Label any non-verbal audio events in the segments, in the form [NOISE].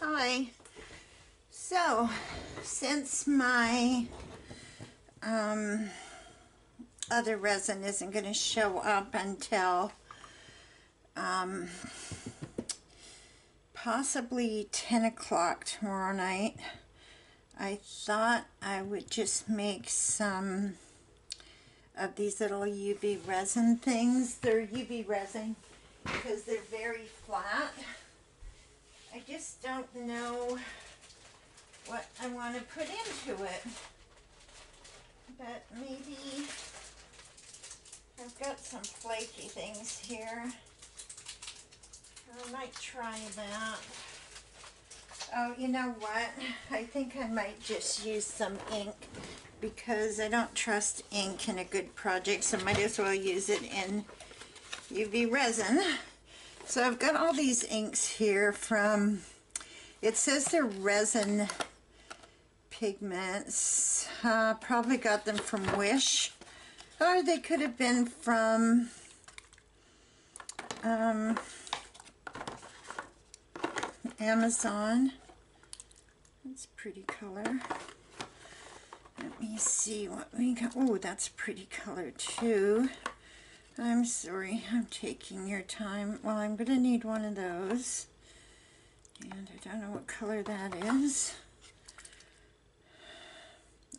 Hi. So, since my um, other resin isn't going to show up until um, possibly 10 o'clock tomorrow night, I thought I would just make some of these little UV resin things. They're UV resin because they're very flat. I just don't know what I want to put into it. But maybe I've got some flaky things here. I might try that. Oh, you know what? I think I might just use some ink because I don't trust ink in a good project, so might as well use it in UV resin. So I've got all these inks here from, it says they're resin pigments. Uh, probably got them from Wish. Or they could have been from um, Amazon. That's pretty color. Let me see what we got. Oh, that's pretty color too. I'm sorry, I'm taking your time. Well, I'm going to need one of those. And I don't know what color that is.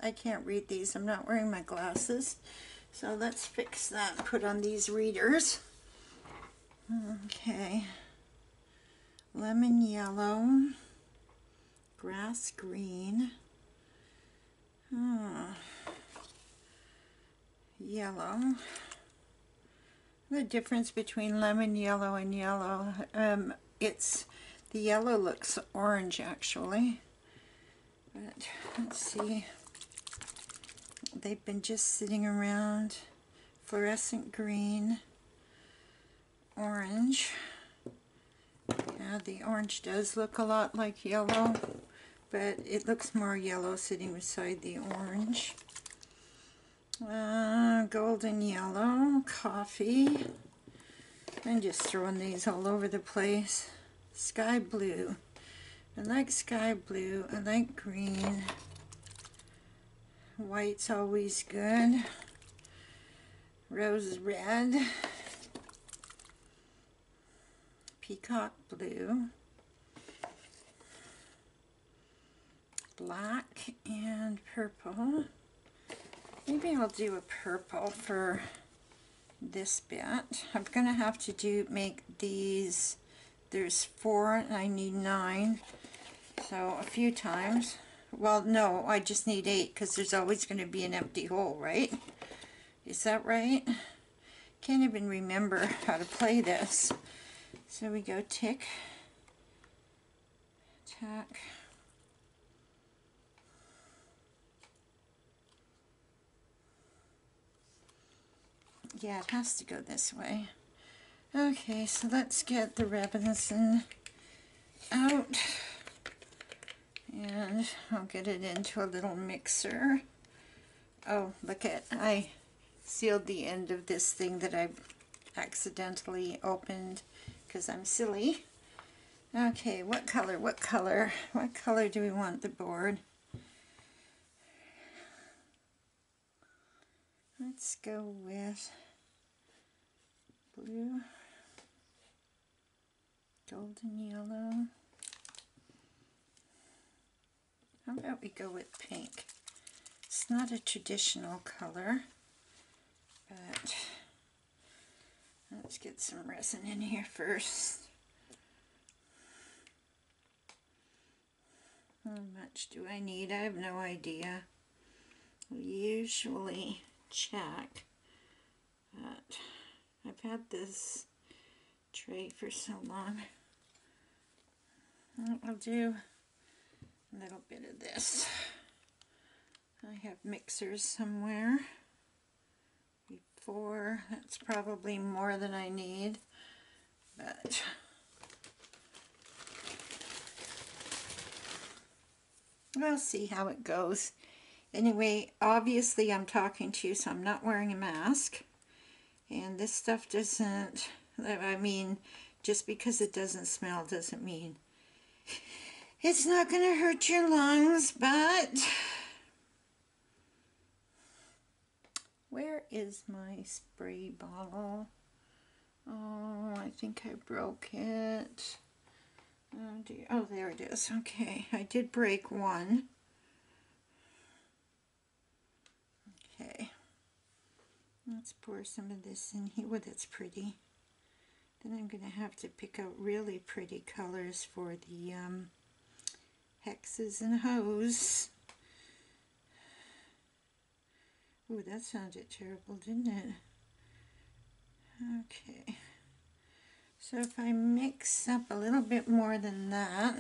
I can't read these. I'm not wearing my glasses. So let's fix that put on these readers. Okay. Lemon yellow. Grass green. Oh. Yellow. The difference between lemon yellow and yellow, um, it's, the yellow looks orange actually. But let's see. They've been just sitting around. Fluorescent green. Orange. Yeah the orange does look a lot like yellow but it looks more yellow sitting beside the orange uh, golden yellow coffee I'm just throwing these all over the place sky blue I like sky blue I like green White's always good. Rose red. Peacock blue. Black and purple. Maybe I'll do a purple for this bit. I'm going to have to do make these, there's four and I need nine. So a few times. Well, no, I just need eight because there's always going to be an empty hole, right? Is that right? Can't even remember how to play this. So we go tick, tack, yeah, it has to go this way. Okay, so let's get the Robinson out and I'll get it into a little mixer. Oh, look at, I sealed the end of this thing that I accidentally opened because I'm silly. Okay, what color, what color, what color do we want the board? Let's go with blue, golden yellow, how about we go with pink? It's not a traditional color, but let's get some resin in here first. How much do I need? I have no idea. We usually check, but I've had this tray for so long. I'll do a little bit of this. I have mixers somewhere. Before, that's probably more than I need, but we'll see how it goes. Anyway, obviously I'm talking to you, so I'm not wearing a mask. And this stuff doesn't, I mean, just because it doesn't smell doesn't mean It's not going to hurt your lungs, but where is my spray bottle? Oh, I think I broke it. Oh dear. Oh, there it is. Okay, I did break one. Okay. Let's pour some of this in here. Well, that's pretty. Then I'm going to have to pick out really pretty colors for the um, hexes and hoes. Oh, that sounded terrible, didn't it? Okay. So if I mix up a little bit more than that,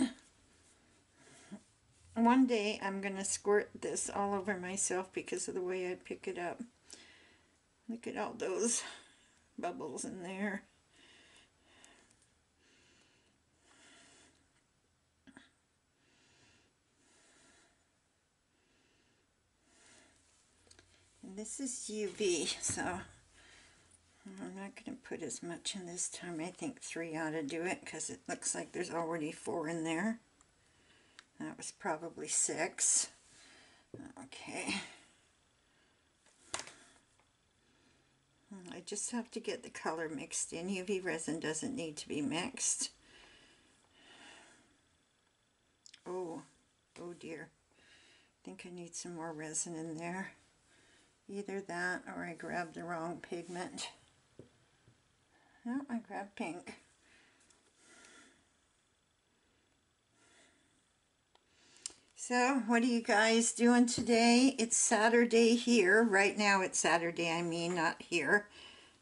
one day I'm going to squirt this all over myself because of the way I pick it up. Look at all those bubbles in there. And this is UV, so I'm not going to put as much in this time. I think three ought to do it because it looks like there's already four in there. That was probably six. Okay. Mm, I just have to get the color mixed in. UV resin doesn't need to be mixed. Oh, oh dear. I think I need some more resin in there. Either that or I grabbed the wrong pigment. No, I grabbed pink. So, what are you guys doing today? It's Saturday here. Right now it's Saturday, I mean, not here.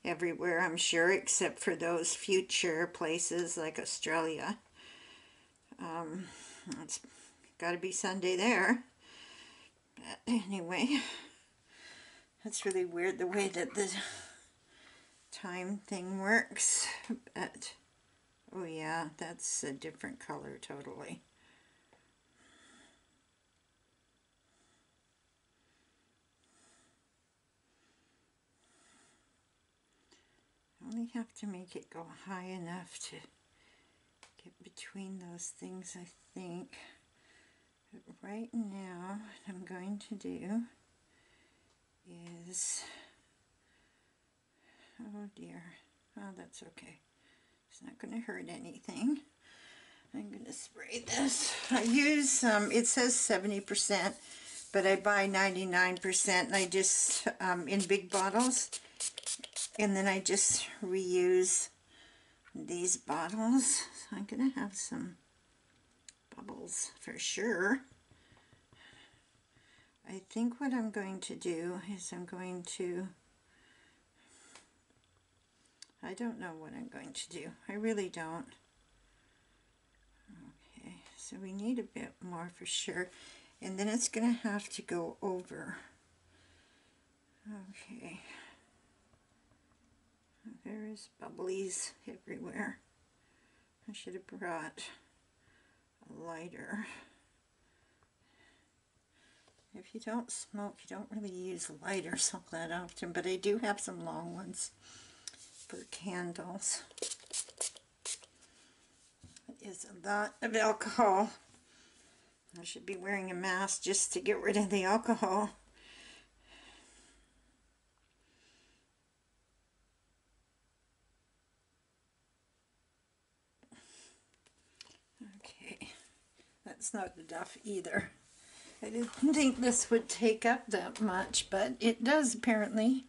Everywhere, I'm sure, except for those future places like Australia. Um, it's got to be Sunday there. But anyway, that's really weird the way that the time thing works. But, oh yeah, that's a different color totally. Only have to make it go high enough to get between those things, I think. But right now, what I'm going to do is, oh dear, oh that's okay. It's not going to hurt anything. I'm going to spray this. I use, um, it says 70%, but I buy 99% and I just, um, in big bottles, and then I just reuse these bottles. So I'm to have some bubbles for sure. I think what I'm going to do is I'm going to, I don't know what I'm going to do. I really don't. Okay, so we need a bit more for sure. And then it's to have to go over. Okay. There is bubblies everywhere. I should have brought a lighter. If you don't smoke, you don't really use lighters all that often, but I do have some long ones for candles. It is a lot of alcohol. I should be wearing a mask just to get rid of the alcohol. Not enough either. I didn't think this would take up that much, but it does apparently.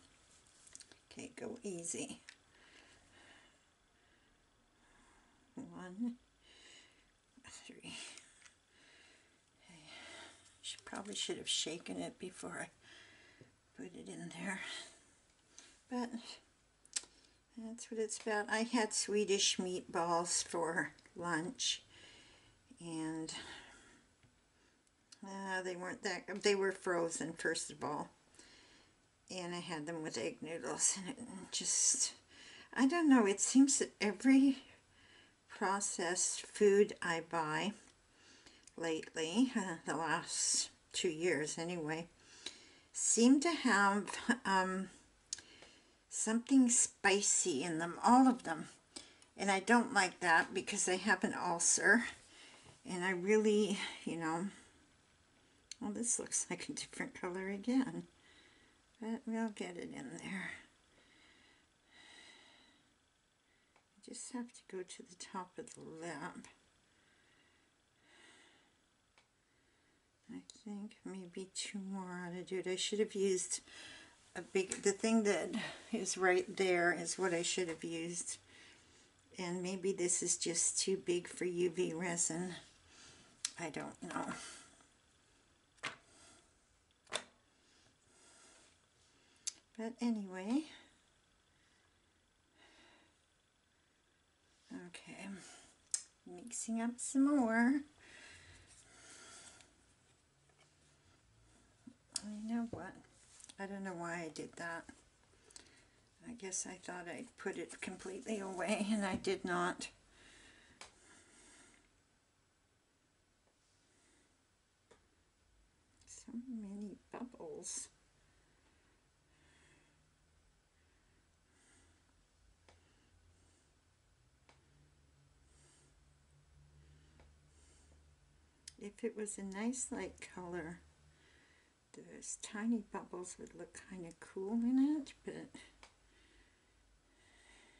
Okay, go easy. One, three. Okay. Should, probably should have shaken it before I put it in there. But that's what it's about. I had Swedish meatballs for lunch and uh, they weren't that, they were frozen first of all. And I had them with egg noodles and it just, I don't know, it seems that every processed food I buy lately, uh, the last two years anyway, seem to have um, something spicy in them, all of them. And I don't like that because I have an ulcer And I really, you know, well this looks [LAUGHS] like a different color again. But we'll get it in there. I just have to go to the top of the lip. I think maybe two more ought to do it. I should have used a big, the thing that is right there is what I should have used. And maybe this is just too big for UV resin. I don't know. But anyway, okay, mixing up some more. You know what? I don't know why I did that. I guess I thought I'd put it completely away and I did not. So many bubbles. If it was a nice light color, those tiny bubbles would look kind of cool in it, but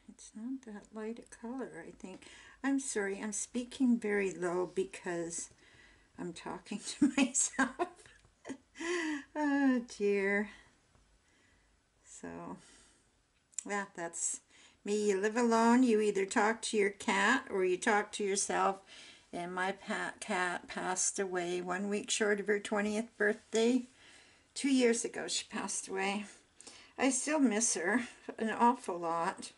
it's not that light a color, I think. I'm sorry, I'm speaking very low because I'm talking [LAUGHS] to myself. [LAUGHS] oh dear. So, yeah, that's me. You live alone, you either talk to your cat or you talk to yourself. And my cat passed away one week short of her 20th birthday. Two years ago she passed away. I still miss her an awful lot.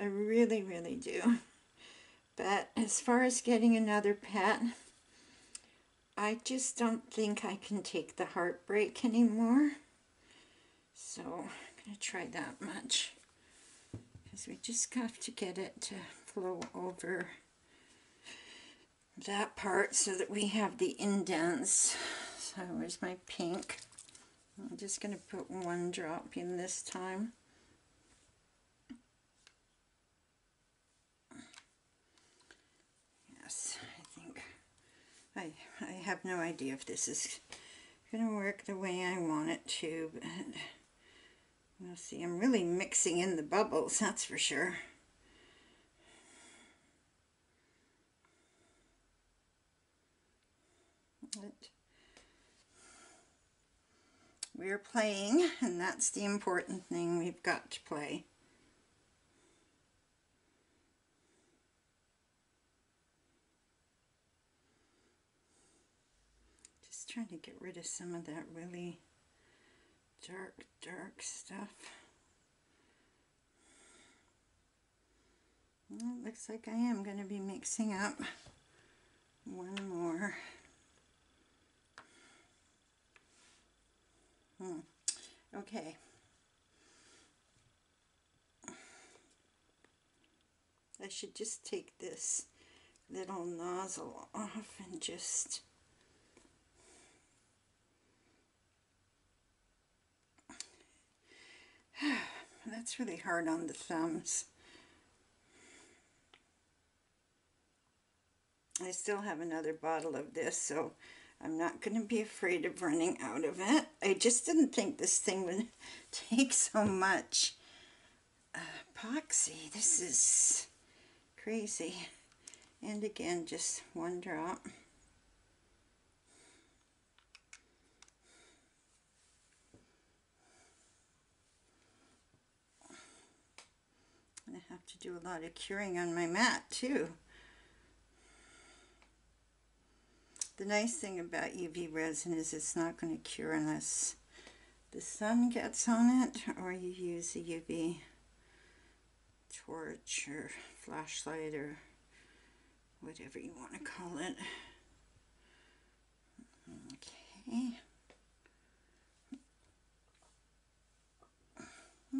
I really, really do. But as far as getting another pet, I just don't think I can take the heartbreak anymore. So I'm going to try that much. Because we just have to get it to flow over that part so that we have the indents. So where's my pink? I'm just going to put one drop in this time. Yes, I think I, I have no idea if this is going to work the way I want it to, but we'll see. I'm really mixing in the bubbles, that's for sure. But we're playing, and that's the important thing. We've got to play. Just trying to get rid of some of that really dark, dark stuff. Well, it looks like I am going to be mixing up one more. Hmm. Okay. I should just take this little nozzle off and just [SIGHS] that's really hard on the thumbs. I still have another bottle of this, so I'm not going to be afraid of running out of it. I just didn't think this thing would [LAUGHS] take so much uh, epoxy. This is crazy. And again, just one drop. I have to do a lot of curing on my mat too. The nice thing about UV resin is it's not going to cure unless the sun gets on it or you use a UV torch or flashlight or whatever you want to call it. Okay.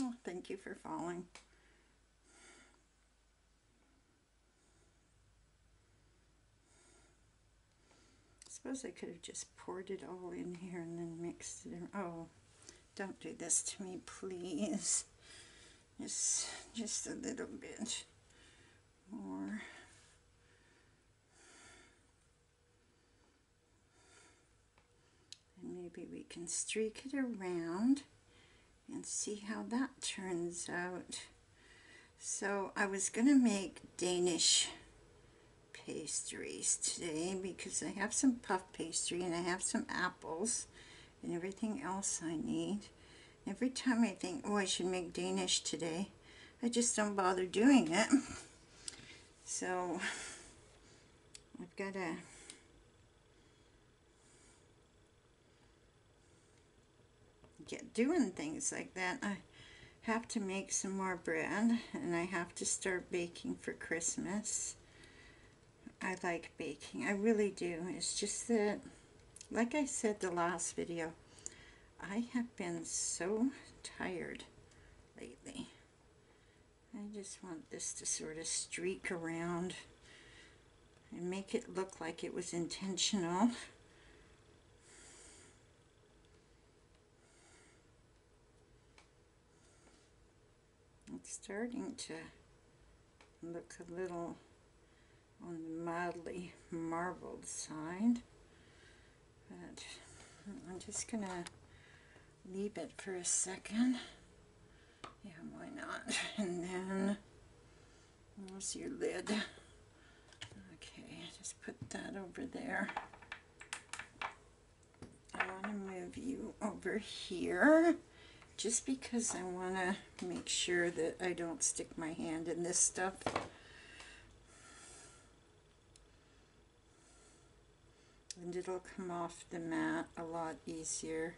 Oh, thank you for following. suppose I could have just poured it all in here and then mixed it. In. Oh, don't do this to me, please. Just, just a little bit more. And maybe we can streak it around and see how that turns out. So I was going to make Danish pastries today because I have some puff pastry and I have some apples and everything else I need. Every time I think, oh, I should make Danish today, I just don't bother doing it. So I've got to get doing things like that. I have to make some more bread and I have to start baking for Christmas. I like baking. I really do. It's just that, like I said the last video, I have been so tired lately. I just want this to sort of streak around and make it look like it was intentional. It's starting to look a little on the mildly marbled side. But I'm just going to leave it for a second. Yeah, why not? [LAUGHS] And then, there's your lid. Okay, just put that over there. I want to move you over here just because I want to make sure that I don't stick my hand in this stuff. And it'll come off the mat a lot easier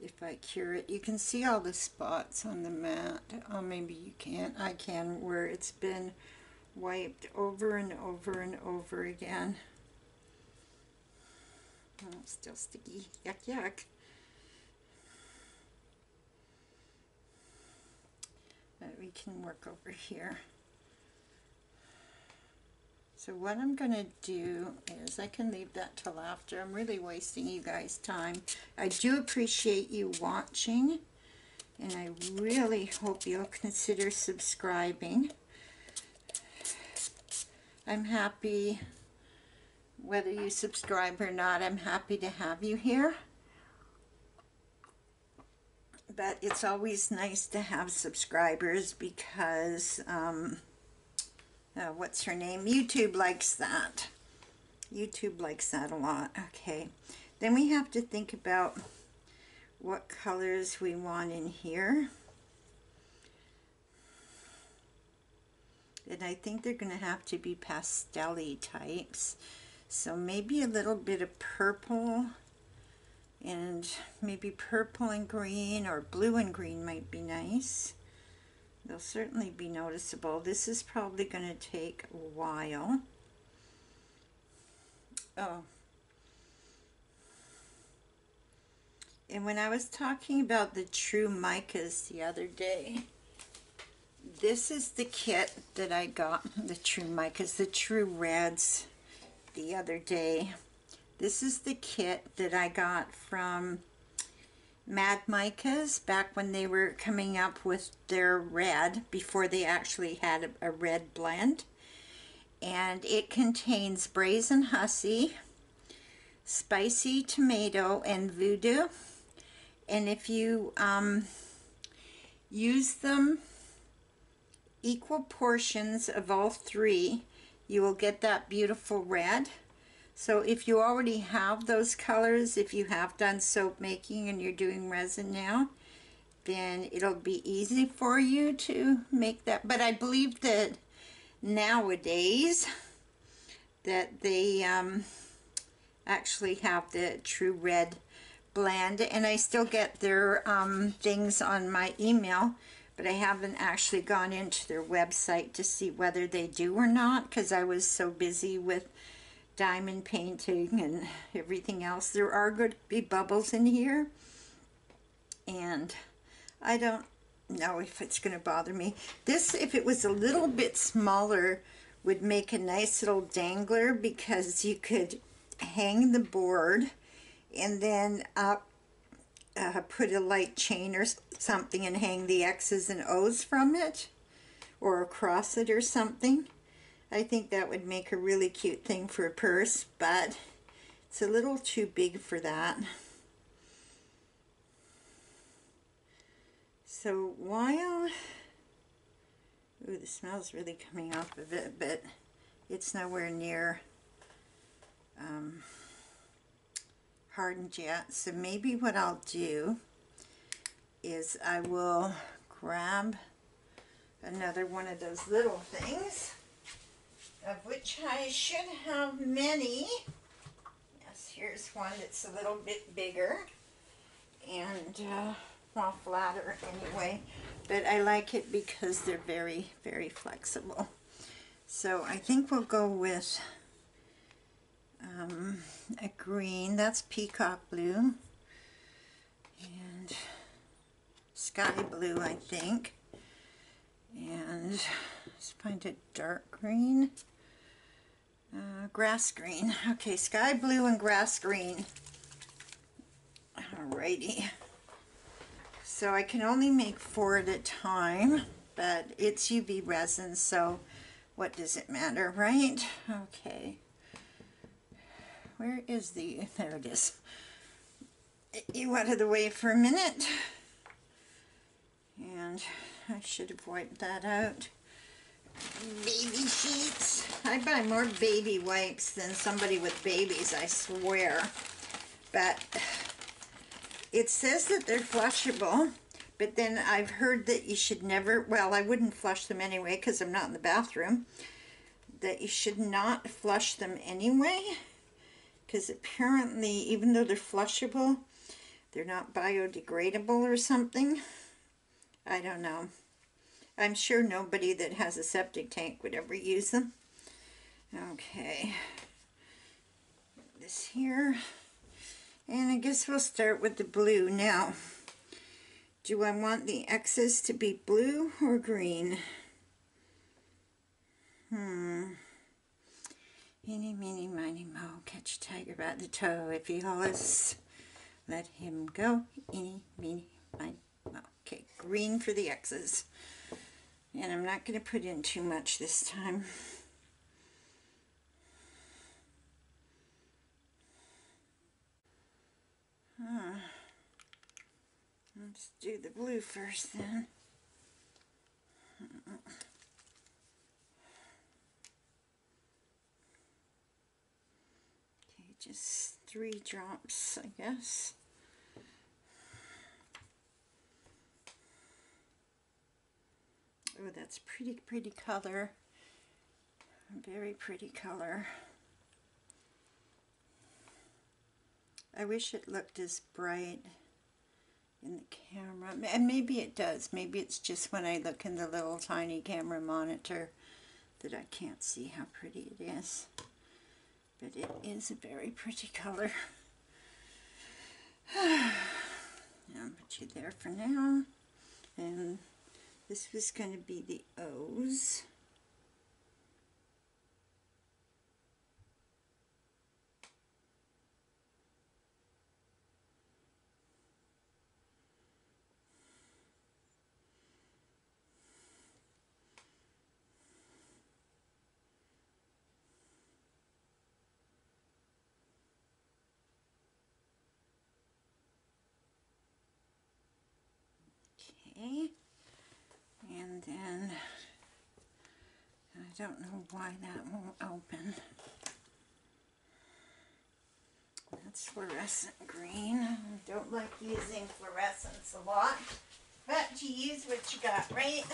if I cure it. You can see all the spots on the mat. Oh, maybe you can't. I can where it's been wiped over and over and over again. Oh, still sticky. Yuck, yuck. But we can work over here. So what I'm going to do is I can leave that till after. I'm really wasting you guys time. I do appreciate you watching and I really hope you'll consider subscribing. I'm happy whether you subscribe or not. I'm happy to have you here. But it's always nice to have subscribers because um, uh, what's her name? YouTube likes that. YouTube likes that a lot. Okay. Then we have to think about what colors we want in here. And I think they're going to have to be pastel types. So maybe a little bit of purple and maybe purple and green or blue and green might be nice. They'll certainly be noticeable. This is probably going to take a while. Oh. And when I was talking about the true micas the other day, this is the kit that I got, the true micas, the true reds the other day. This is the kit that I got from Mad Micas back when they were coming up with their red before they actually had a, a red blend. And it contains Brazen Hussy, Spicy Tomato, and Voodoo. And if you um, use them equal portions of all three, you will get that beautiful red. So if you already have those colors, if you have done soap making and you're doing resin now, then it'll be easy for you to make that. But I believe that nowadays that they um, actually have the true red blend and I still get their um, things on my email but I haven't actually gone into their website to see whether they do or not because I was so busy with diamond painting and [LAUGHS] everything else. There are going to be bubbles in here. And I don't know if it's going to bother me. This, if it was a little bit smaller, would make a nice little dangler because you could hang the board and then up uh, put a light chain or something and hang the X's and O's from it or across it or something. I think that would make a really cute thing for a purse, but it's a little too big for that. So while, ooh, the smell's really coming off of it, but it's nowhere near um, hardened yet. So maybe what I'll do is I will grab another one of those little things of which I should have many. Yes, here's one that's a little bit bigger and uh, well, flatter anyway. But I like it because they're very, very flexible. So I think we'll go with um, a green. That's peacock blue. And sky blue, I think. And let's find a dark green. Uh, grass green. Okay, sky blue and grass green. Alrighty. So I can only make four at a time, but it's UV resin, so what does it matter, right? Okay. Where is the, there it is. You out of the way for a minute. And I should have wiped that out. Baby sheets. I buy more baby wipes than somebody with babies, I swear. But it says that they're flushable, but then I've heard that you should never, well, I wouldn't flush them anyway because I'm not in the bathroom, that you should not flush them anyway because apparently even though they're flushable, they're not biodegradable or something. I don't know. I'm sure nobody that has a septic tank would ever use them. Okay. This here. And I guess we'll start with the blue. Now, do I want the X's to be blue or green? Hmm. Eeny, meeny, miny, mo, catch a tiger by the toe. If he hollers, let him go. Eeny, meeny, miny, mo. Okay, green for the X's. And I'm not going to put in too much this time. Huh. Let's do the blue first then. Okay, just three drops, I guess. Oh, that's pretty, pretty color. Very pretty color. I wish it looked as bright in the camera. And maybe it does. Maybe it's just when I look in the little tiny camera monitor that I can't see how pretty it is. But it is a very pretty color. [SIGHS] I'll put you there for now. And this was going to be the O's. Okay, and then I don't know why that won't open. That's fluorescent green. I don't like using fluorescents a lot, but you use what you got, right?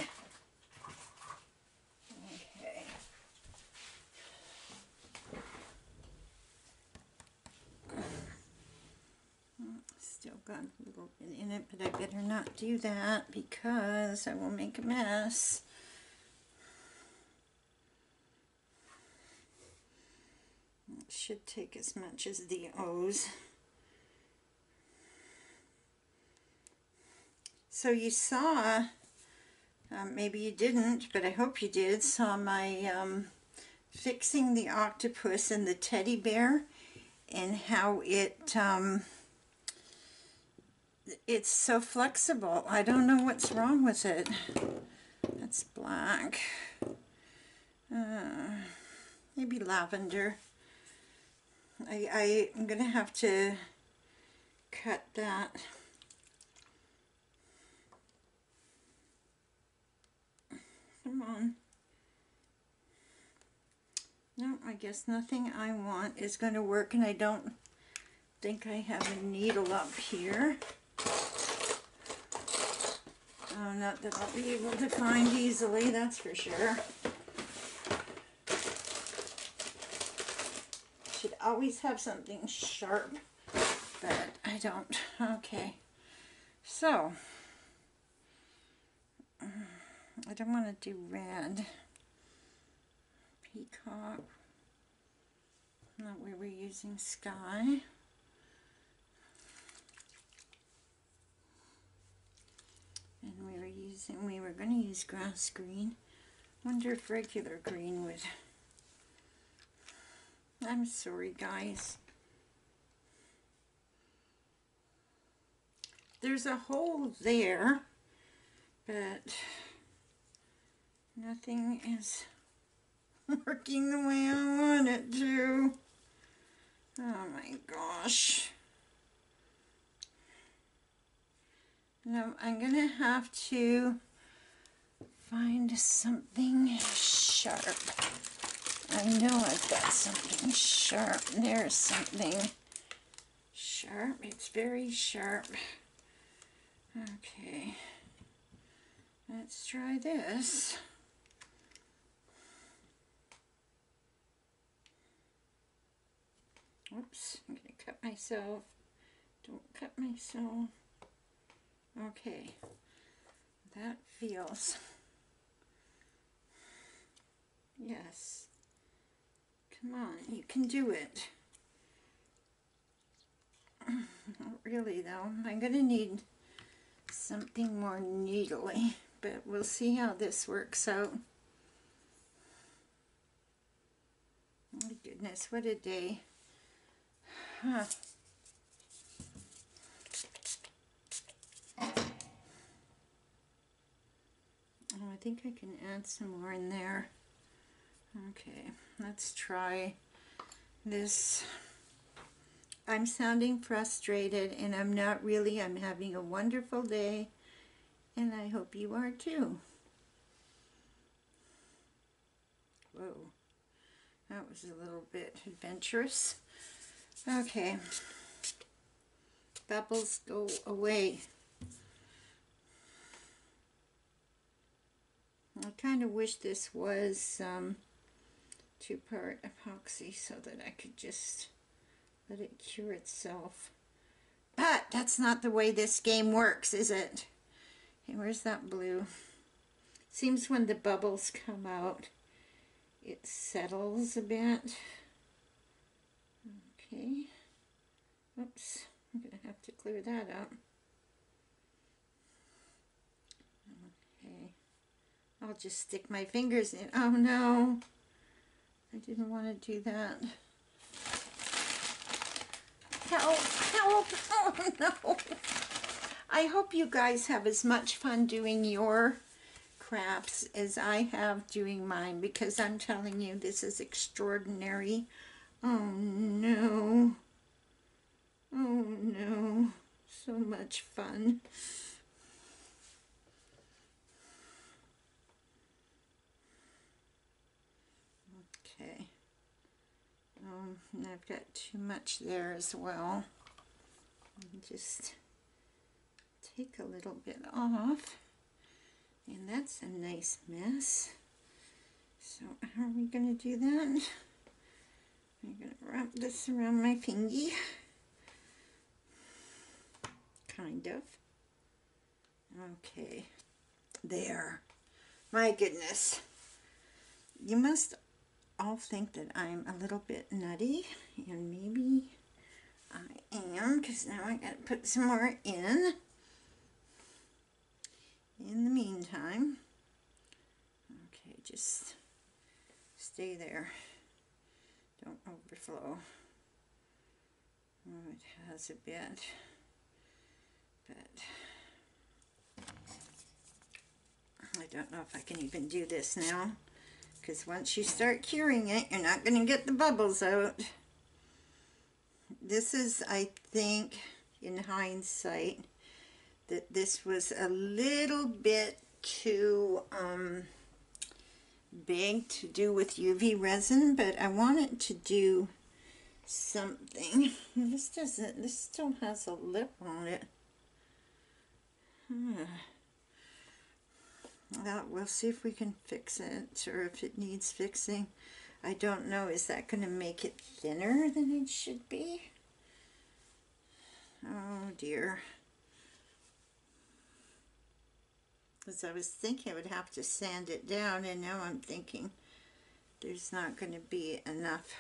Okay. Still got a little bit in it, but I better not do that because I will make a mess. It should take as much as the O's. So you saw, um, maybe you didn't, but I hope you did, saw my um, fixing the octopus and the teddy bear and how it um, it's so flexible. I don't know what's wrong with it. That's black. Uh, maybe lavender. I, I, I'm going to have to cut that. come on. No, I guess nothing I want is going to work and I don't think I have a needle up here. Oh, not that I'll be able to find easily, that's for sure. Should always have something sharp, but I don't. Okay, so I don't want to do red. Peacock. Not where we're using sky. And we were using, we were going to use grass green. Wonder if regular green would. I'm sorry, guys. There's a hole there, but nothing is [LAUGHS] working the way I want it to. Oh my gosh. No, I'm going to have to find something sharp. I know I've got something sharp. There's something sharp. It's very sharp. Okay. Let's try this. Oops, I'm going to cut myself. Don't cut myself. Okay, that feels, yes, come on, you can do it. [LAUGHS] Not really though, I'm going to need something more needly, but we'll see how this works out. Oh goodness, what a day. Huh. Think I can add some more in there. Okay, let's try this. I'm sounding frustrated and I'm not really. I'm having a wonderful day and I hope you are too. Whoa, that was a little bit adventurous. Okay, bubbles go away. I kind of wish this was um, two-part epoxy so that I could just let it cure itself. But that's not the way this game works, is it? Okay, where's that blue? Seems when the bubbles come out, it settles a bit. Okay. Oops, I'm going to have to clear that up. I'll just stick my fingers in. Oh no, I didn't want to do that. Help, help, [LAUGHS] oh no. I hope you guys have as much fun doing your crafts as I have doing mine because I'm telling you this is extraordinary. Oh no. Oh no. So much fun. Um, and I've got too much there as well. Just take a little bit off. And that's a nice mess. So how are we going to do that? I'm going to wrap this around my fingy. Kind of. Okay. There. My goodness. You must all think that I'm a little bit nutty, and maybe I am, because now I got to put some more in. In the meantime, okay, just stay there. Don't overflow. Oh, it has a bit, but I don't know if I can even do this now because once you start curing it, you're not going to get the bubbles out. This is, I think, in hindsight, that this was a little bit too um, big to do with UV resin, but I want it to do something. [LAUGHS] This doesn't, this still has a lip on it. [SIGHS] Hmm. Well, we'll see if we can fix it or if it needs fixing. I don't know. Is that going to make it thinner than it should be? Oh dear. Because I was thinking I would have to sand it down and now I'm thinking there's not going to be enough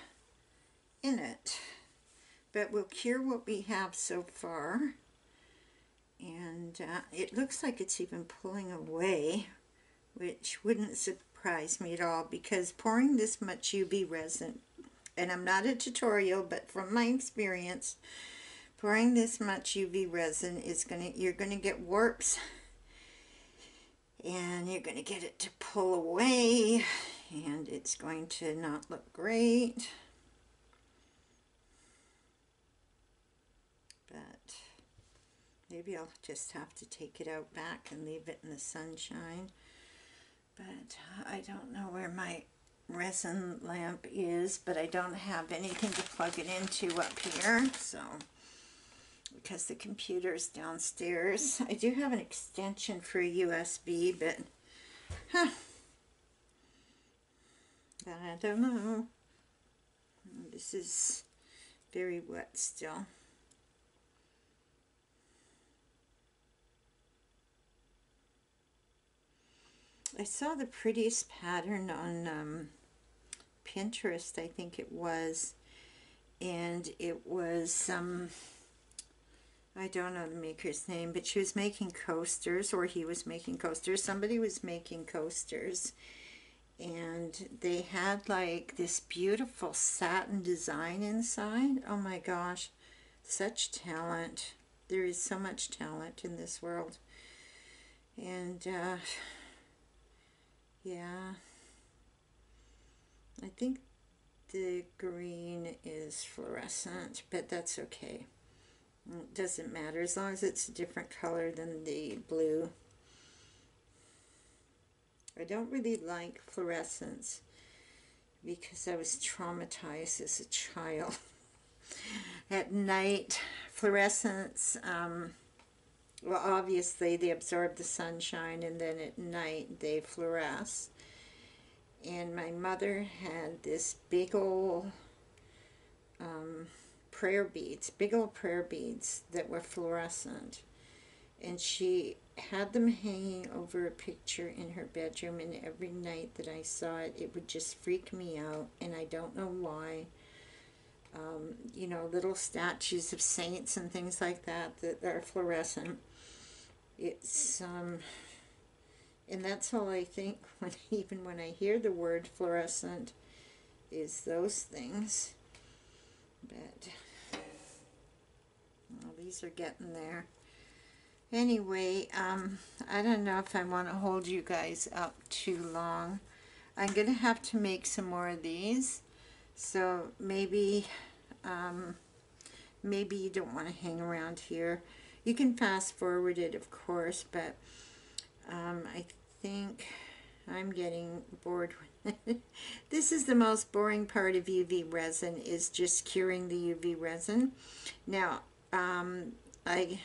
in it. But we'll cure what we have so far. And uh, it looks like it's even pulling away, which wouldn't surprise me at all because pouring this much UV resin, and I'm not a tutorial, but from my experience, pouring this much UV resin is gonna, you're gonna get warps and you're gonna get it to pull away and it's going to not look great. But maybe I'll just have to take it out back and leave it in the sunshine. But I don't know where my resin lamp is, but I don't have anything to plug it into up here, so because the computer's downstairs. I do have an extension for USB, but huh, I don't know. This is very wet still. I saw the prettiest pattern on um, Pinterest, I think it was, and it was, um, I don't know the maker's name, but she was making coasters, or he was making coasters. Somebody was making coasters, and they had like this beautiful satin design inside. Oh my gosh, such talent. There is so much talent in this world. And, uh, yeah. I think the green is fluorescent, but that's okay. It doesn't matter as long as it's a different color than the blue. I don't really like fluorescence because I was traumatized as a child. [LAUGHS] At night, fluorescence, um, well, obviously they absorb the sunshine and then at night they fluoresce. And my mother had this big old um, prayer beads, big old prayer beads that were fluorescent. And she had them hanging over a picture in her bedroom and every night that I saw it, it would just freak me out and I don't know why. Um, you know, little statues of saints and things like that that are fluorescent it's um and that's all I think [LAUGHS] when even when I hear the word fluorescent is those things. But well, these are getting there. Anyway um I don't know if I want to hold you guys up too long. I'm gonna have to make some more of these. So maybe um, maybe you don't want to hang around here you can fast forward it, of course, but um, I think I'm getting bored with [LAUGHS] it. this is the most boring part of UV resin, is just curing the UV resin. Now, um, I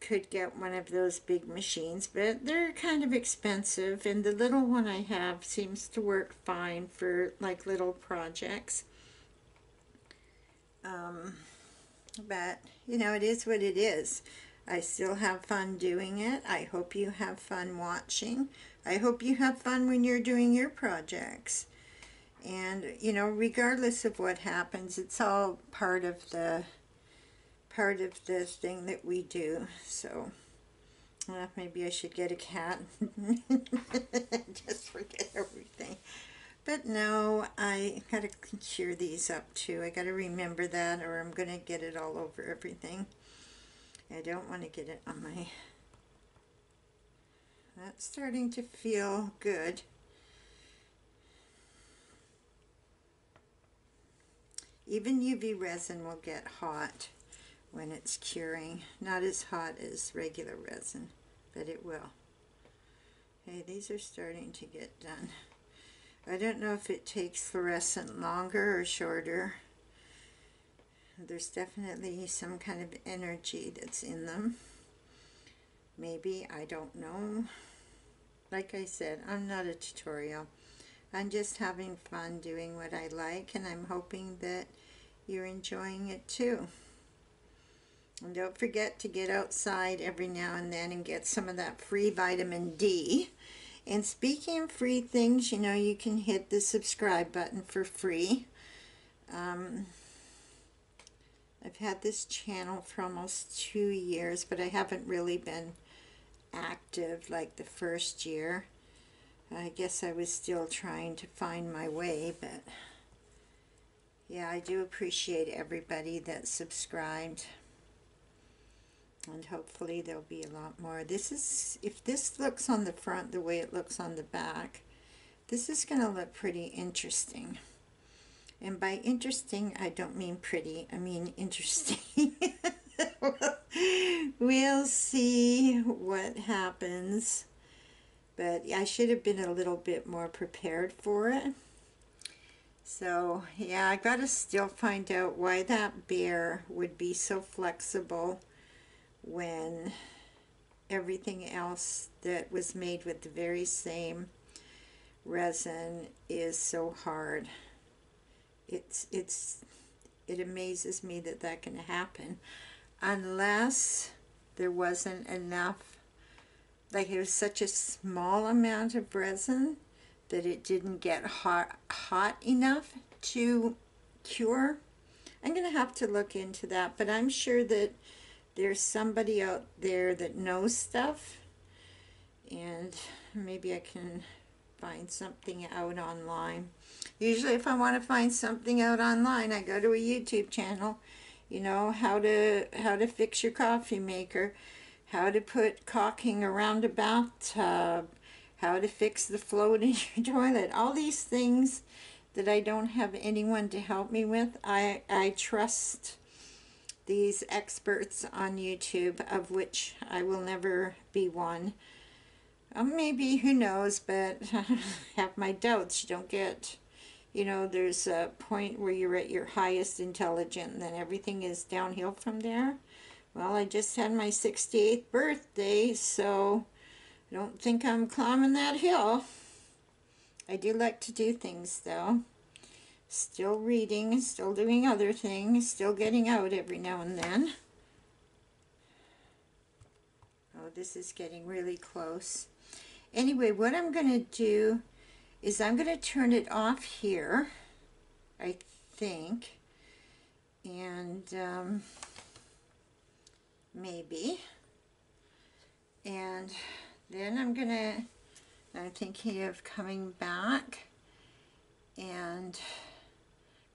could get one of those big machines, but they're kind of expensive, and the little one I have seems to work fine for like little projects. Um, but you know, it is what it is. I still have fun doing it. I hope you have fun watching. I hope you have fun when you're doing your projects. And, you know, regardless of what happens, it's all part of the part of the thing that we do. So, well, maybe I should get a cat. [LAUGHS] And just forget everything. But no, I gotta cure these up too. I gotta remember that or I'm gonna get it all over everything. I don't want to get it on my... That's starting to feel good. Even UV resin will get hot when it's curing. Not as hot as regular resin, but it will. Okay, these are starting to get done. I don't know if it takes fluorescent longer or shorter. There's definitely some kind of energy that's in them. Maybe, I don't know. Like I said, I'm not a tutorial. I'm just having fun doing what I like and I'm hoping that you're enjoying it too. And don't forget to get outside every now and then and get some of that free vitamin D. And speaking of free things, you know, you can hit the subscribe button for free. Um, I've had this channel for almost two years, but I haven't really been active like the first year. I guess I was still trying to find my way, but yeah, I do appreciate everybody that subscribed. And hopefully there'll be a lot more. This is, if this looks on the front the way it looks on the back, this is going to look pretty interesting. And by interesting, I don't mean pretty, I mean interesting. [LAUGHS] we'll see what happens. But I should have been a little bit more prepared for it. So, yeah, I got to still find out why that bear would be so flexible when everything else that was made with the very same resin is so hard. It's, it's, it amazes me that that can happen unless there wasn't enough, like it was such a small amount of resin that it didn't get hot, hot enough to cure. I'm going to have to look into that, but I'm sure that there's somebody out there that knows stuff and maybe I can find something out online. Usually if I want to find something out online, I go to a YouTube channel you know how to how to fix your coffee maker how to put caulking around a bathtub how to fix the float in [LAUGHS] your toilet all these things that I don't have anyone to help me with I I trust these experts on YouTube of which I will never be one um, maybe who knows but [LAUGHS] I have my doubts you don't get you know, there's a point where you're at your highest intelligent and then everything is downhill from there. Well, I just had my 68th birthday, so I don't think I'm climbing that hill. I do like to do things, though. Still reading, still doing other things, still getting out every now and then. Oh, this is getting really close. Anyway, what I'm going to do is I'm going to turn it off here, I think, and um, maybe, and then I'm going to, I'm thinking of coming back, and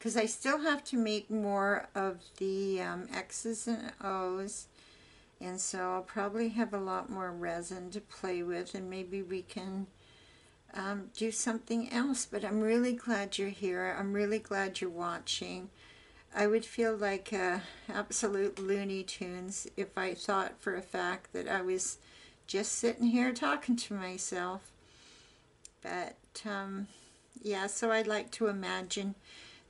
because I still have to make more of the um, X's and O's, and so I'll probably have a lot more resin to play with, and maybe we can um, do something else. But I'm really glad you're here. I'm really glad you're watching. I would feel like uh, absolute Looney Tunes if I thought for a fact that I was just sitting here talking to myself. But um, yeah, so I'd like to imagine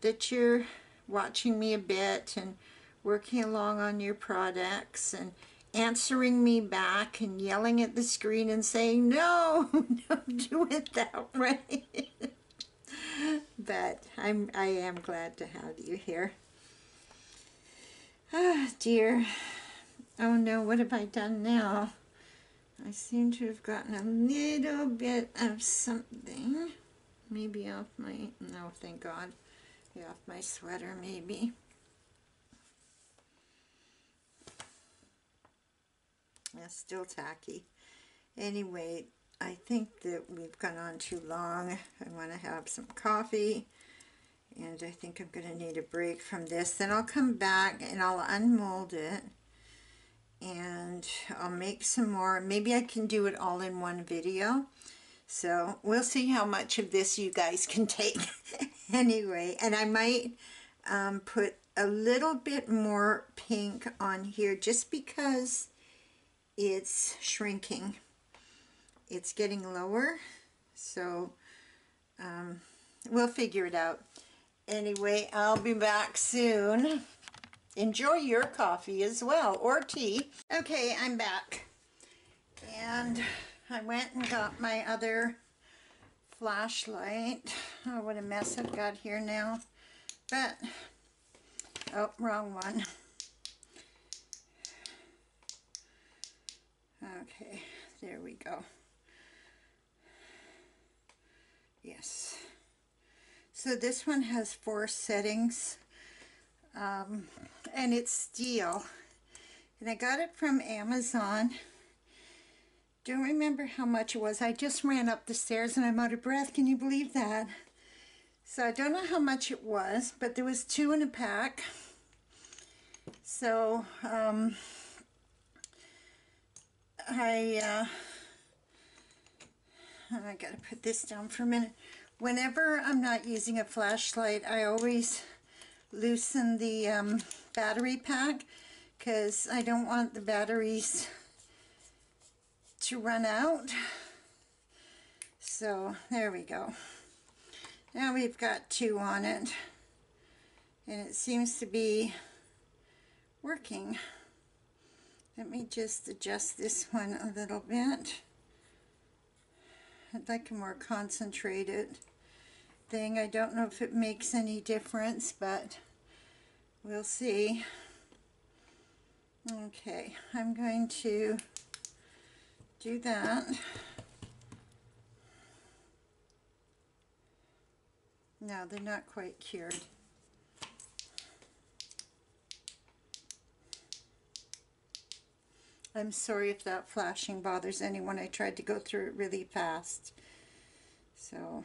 that you're watching me a bit and working along on your products and answering me back and yelling at the screen and saying, no, [LAUGHS] don't do it that way. [LAUGHS] but I'm, I am glad to have you here. Ah, dear. Oh no, what have I done now? I seem to have gotten a little bit of something. Maybe off my, no, thank God. Off my sweater, maybe. That's still tacky. Anyway, I think that we've gone on too long. I want to have some coffee. And I think I'm going to need a break from this. Then I'll come back and I'll unmold it. And I'll make some more. Maybe I can do it all in one video. So we'll see how much of this you guys can take. [LAUGHS] anyway, and I might um, put a little bit more pink on here just because it's shrinking it's getting lower. So um, we'll figure it out. Anyway, I'll be back soon. Enjoy your coffee as well, or tea. Okay, I'm back. And I went and got my other flashlight. Oh, what a mess I've got here now. But, oh, wrong one. Okay, there we go. Yes. So this one has four settings. Um, and it's steel. And I got it from Amazon. Don't remember how much it was. I just ran up the stairs and I'm out of breath. Can you believe that? So I don't know how much it was, but there was two in a pack. So um, I uh, I gotta put this down for a minute. Whenever I'm not using a flashlight, I always loosen the um, battery pack because I don't want the batteries to run out. So there we go. Now we've got two on it and it seems to be working. Let me just adjust this one a little bit. I'd like a more concentrated thing. I don't know if it makes any difference, but we'll see. Okay, I'm going to do that. No, they're not quite cured. I'm sorry if that flashing bothers anyone. I tried to go through it really fast. So,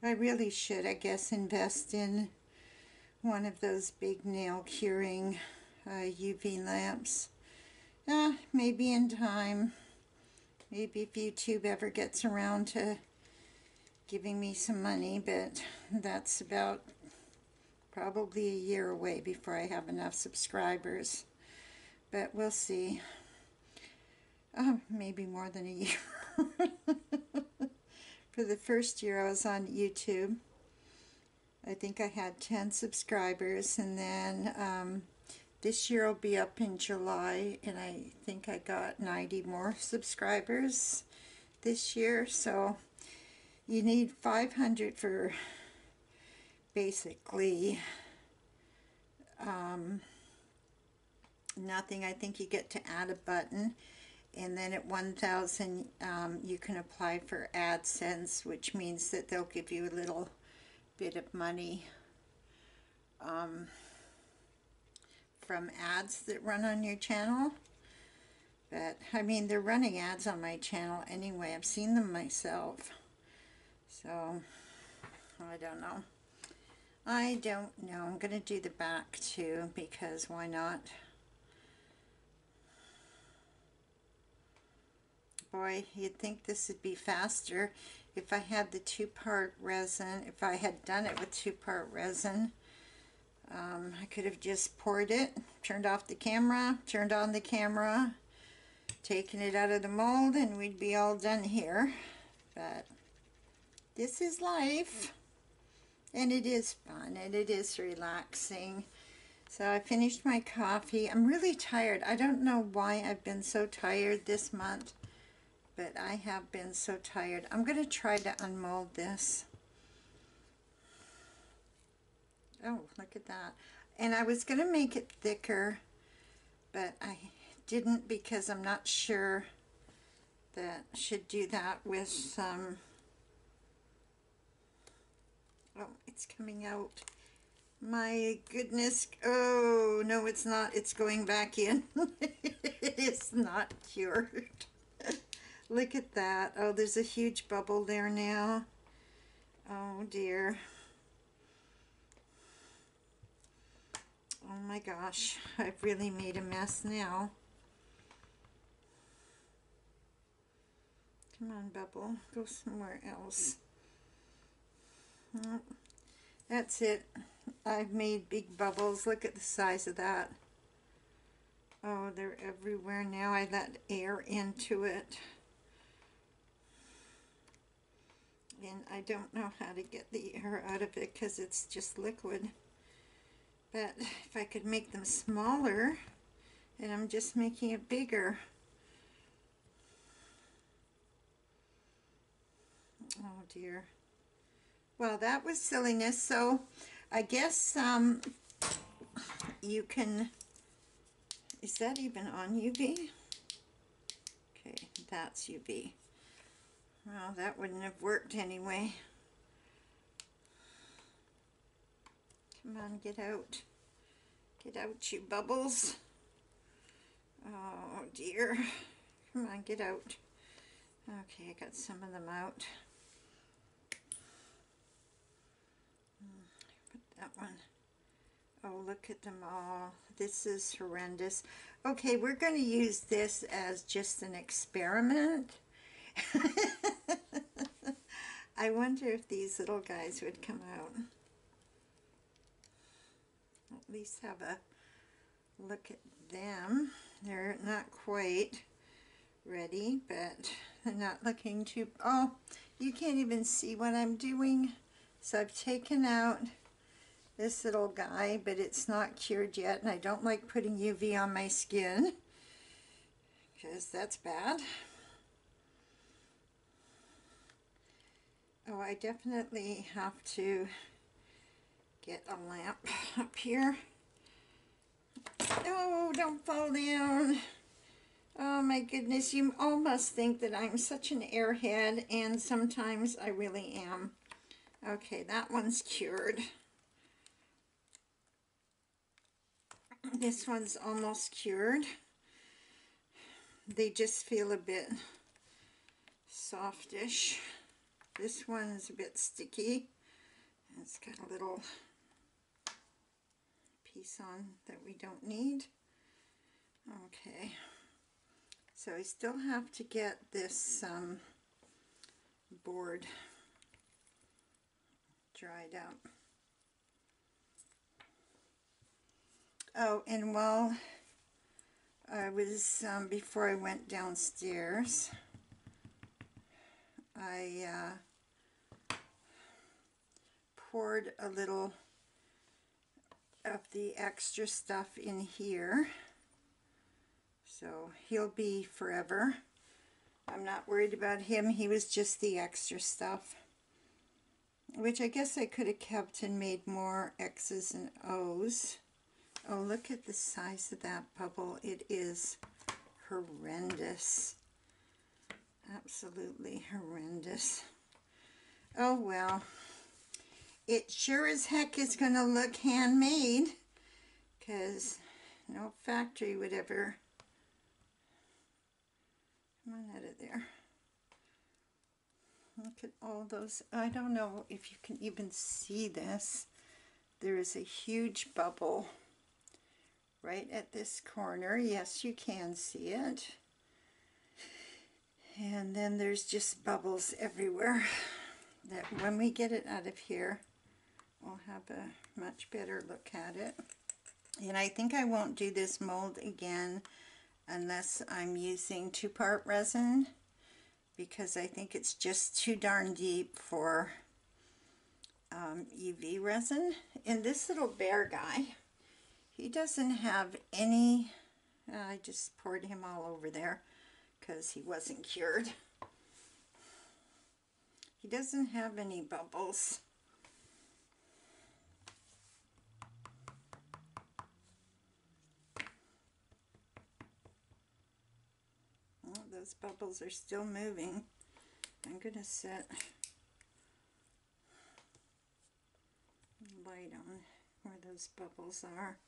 I really should, I guess, invest in one of those big nail curing uh, UV lamps. Uh, maybe in time. Maybe if YouTube ever gets around to giving me some money, but that's about probably a year away before I have enough subscribers but we'll see. Uh, maybe more than a [LAUGHS] year. For the first year I was on YouTube, I think I had 10 subscribers, and then um, this year will be up in July, and I think I got 90 more subscribers this year, so you need 500 for basically um, nothing. I think you get to add a button and then at 1000 um, you can apply for AdSense which means that they'll give you a little bit of money um, from ads that run on your channel. But I mean they're running ads on my channel anyway. I've seen them myself. So I don't know. I don't know. I'm gonna do the back too because why not? Boy, you'd think this would be faster if I had the two-part resin, if I had done it with two-part resin. Um, I could have just poured it, turned off the camera, turned on the camera, taken it out of the mold, and we'd be all done here. But this is life, and it is fun, and it is relaxing. So I finished my coffee. I'm really tired. I don't know why I've been so tired this month but I have been so tired. I'm going to try to unmold this. Oh, look at that. And I was going to make it thicker, but I didn't because I'm not sure that I should do that with some... Oh, it's coming out. My goodness. Oh, no, it's not. It's going back in. [LAUGHS] it is not cured. [LAUGHS] Look at that. Oh, there's a huge bubble there now. Oh dear. Oh my gosh, I've really made a mess now. Come on, bubble. Go somewhere else. that's it. I've made big bubbles. Look at the size of that. Oh, they're everywhere now. I let air into it. and I don't know how to get the air out of it because it's just liquid but if I could make them smaller and I'm just making it bigger. Oh dear. Well that was silliness so I guess um, you can is that even on UV okay that's UV well, that wouldn't have worked anyway. Come on, get out. Get out, you bubbles. Oh, dear. Come on, get out. Okay, I got some of them out. Hmm, put that one. Oh, look at them all. This is horrendous. Okay, we're going to use this as just an experiment. [LAUGHS] I wonder if these little guys would come out. At least have a look at them. They're not quite ready, but they're not looking too... Oh, you can't even see what I'm doing. So I've taken out this little guy, but it's not cured yet, and I don't like putting UV on my skin because that's bad. Oh, I definitely have to get a lamp [LAUGHS] up here. Oh, don't fall down. Oh my goodness, you almost think that I'm such an airhead, and sometimes I really am. Okay, that one's cured. This one's almost cured. They just feel a bit softish. This one's a bit sticky. It's got a little piece on that we don't need. Okay, so I still have to get this um, board dried up. Oh, and while I was, um, before I went downstairs, I uh, poured a little of the extra stuff in here. So he'll be forever. I'm not worried about him. He was just the extra stuff. Which I guess I could have kept and made more X's and O's. Oh, look at the size of that bubble. It is horrendous. Absolutely horrendous. Oh well. It sure as heck is going to look handmade because no factory would ever... Come on out of there. Look at all those. I don't know if you can even see this. There is a huge bubble right at this corner. Yes, you can see it. And then there's just bubbles everywhere that when we get it out of here, we'll have a much better look at it. And I think I won't do this mold again unless I'm using two-part resin because I think it's just too darn deep for um, UV resin. And this little bear guy, he doesn't have any, uh, I just poured him all over there because he wasn't cured. He doesn't have any bubbles. Oh, those bubbles are still moving. I'm going to set light on where those bubbles are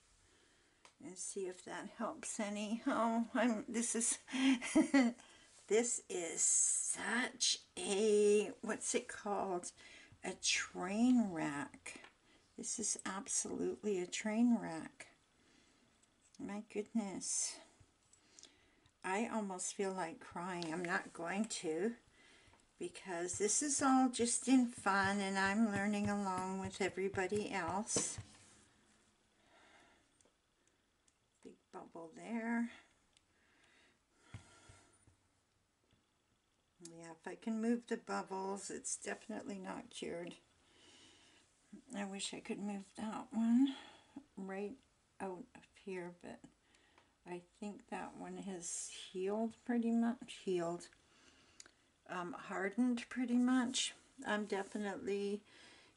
and see if that helps any. Oh, I'm, this is, [LAUGHS] this is such a, what's it called? A train wreck. This is absolutely a train wreck. My goodness. I almost feel like crying. I'm not going to because this is all just in fun and I'm learning along with everybody else. Big bubble there. Yeah, if I can move the bubbles, it's definitely not cured. I wish I could move that one right out of here, but I think that one has healed pretty much, healed, um, hardened pretty much. I'm definitely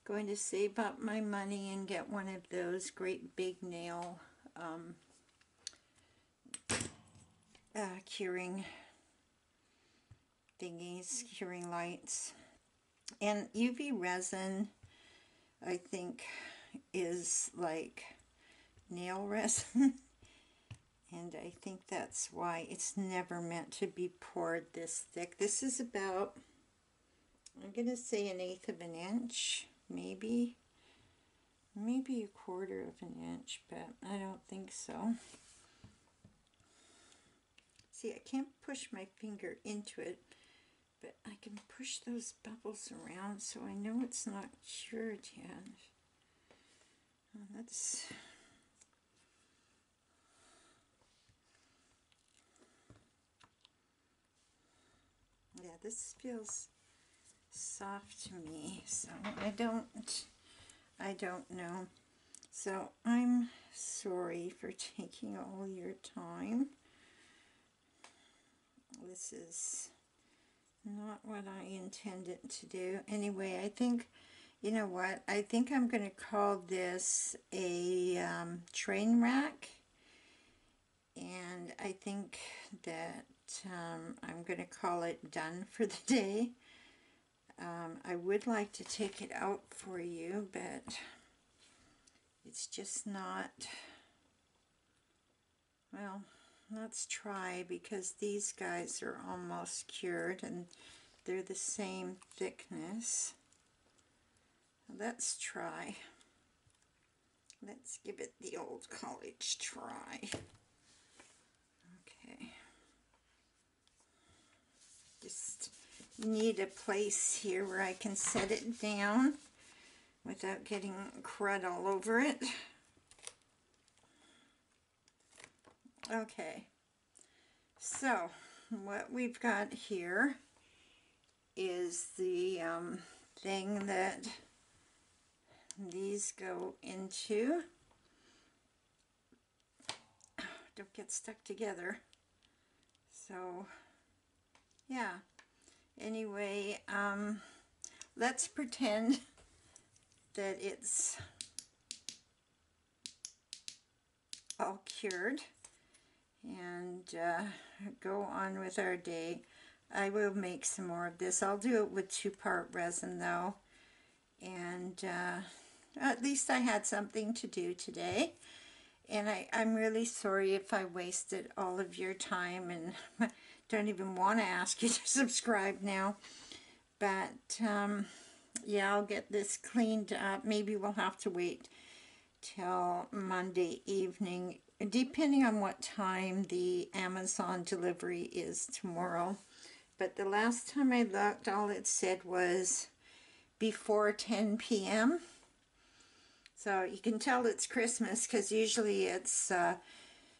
going to save up my money and get one of those great big nail um, uh, curing thingies, curing lights. And UV resin, I think, is like nail [LAUGHS] resin. And I think that's why it's never meant to be poured this thick. This is about, I'm going to say an eighth of an inch, maybe. Maybe a quarter of an inch, but I don't think so. See, I can't push my finger into it, but I can push those bubbles around so I know it's not cured yet. Oh, that's this feels soft to me so I don't I don't know so I'm sorry for [LAUGHS] taking all your time this is not what I intended to do. Anyway, I think, you know what, I think I'm going to call this a um, train wreck. And I think that um, I'm going to call it done for the day. Um, I would like to take it out for you, but it's just not, well, let's try because these guys are almost cured and they're the same thickness. Let's try. Let's give it the old college try. Just need a place here where I can set it down without getting crud all over it. Okay, so what we've got here is the um, thing that these go into. Don't get stuck together. So, yeah. Anyway, um, let's pretend [LAUGHS] that it's all cured and uh, go on with our day. I will make some more of this. I'll do it with two-part resin though. And uh, at least I had something to do today. And I, I'm really sorry if I wasted all of your time and [LAUGHS] don't even want to ask you to [LAUGHS] subscribe now. But um, yeah, I'll get this cleaned up. Maybe we'll have to wait till Monday evening depending on what time the Amazon delivery is tomorrow. But the last time I looked, all it said was before 10 p.m. So you can tell it's Christmas because usually it's uh,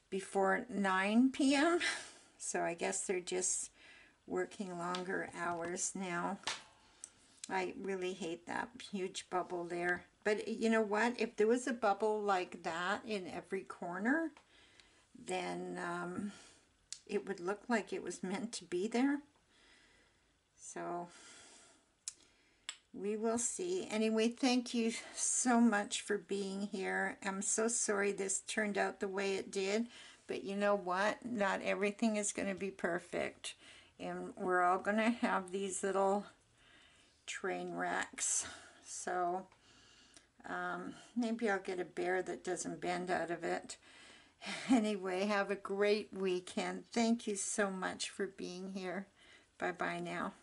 before 9 p.m. [LAUGHS] So I guess they're just working longer hours now. I really hate that huge bubble there. But you know what? If there was a bubble like that in every corner, then um, it would look like it was meant to be there. So we will see. Anyway, thank you so much for being here. I'm so sorry this turned out the way it did. But you know what? Not everything is going to be perfect. And we're all going to have these little train wrecks. So um, maybe I'll get a bear that doesn't bend out of it. [LAUGHS] Anyway, have a great weekend. Thank you so much for being here. Bye-bye now.